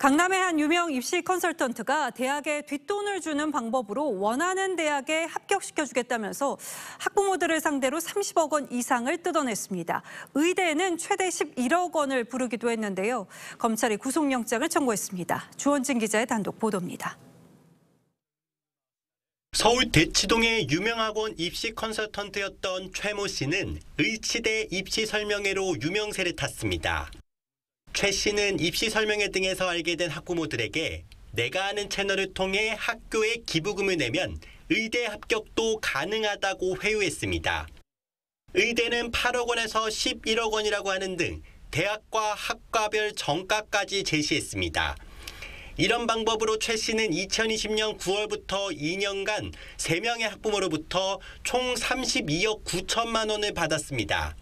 강남의 한 유명 입시 컨설턴트가 대학에 뒷돈을 주는 방법으로 원하는 대학에 합격시켜주겠다면서 학부모들을 상대로 30억 원 이상을 뜯어냈습니다. 의대는 최대 11억 원을 부르기도 했는데요. 검찰이 구속영장을 청구했습니다. 주원진 기자의 단독 보도입니다. 서울 대치동의 유명 학원 입시 컨설턴트였던 최모 씨는 의치대 입시 설명회로 유명세를 탔습니다. 최 씨는 입시 설명회 등에서 알게 된 학부모들에게 내가 아는 채널을 통해 학교에 기부금을 내면 의대 합격도 가능하다고 회유했습니다. 의대는 8억 원에서 11억 원이라고 하는 등 대학과 학과별 정가까지 제시했습니다. 이런 방법으로 최 씨는 2020년 9월부터 2년간 3명의 학부모로부터 총 32억 9천만 원을 받았습니다.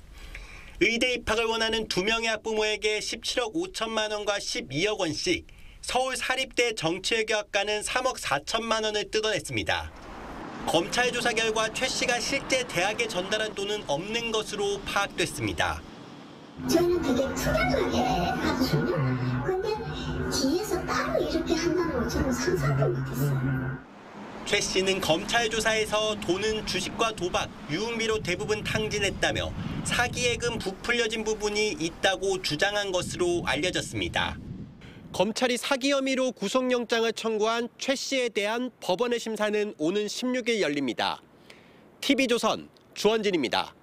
의대 입학을 원하는 2명의 학부모에게 17억 5천만 원과 12억 원씩, 서울 사립대 정치외교학과는 3억 4천만 원을 뜯어냈습니다. 검찰 조사 결과 최 씨가 실제 대학에 전달한 돈은 없는 것으로 파악됐습니다. 저희는 되게 투명하게 하거든요. 근데 뒤에서 따로 이렇게 한다는 걸 저는 상상도 못했어요. 최 씨는 검찰 조사에서 돈은 주식과 도박, 유흥비로 대부분 탕진했다며 사기예금 부풀려진 부분이 있다고 주장한 것으로 알려졌습니다. 검찰이 사기 혐의로 구속영장을 청구한 최 씨에 대한 법원의 심사는 오는 16일 열립니다. TV조선 주원진입니다.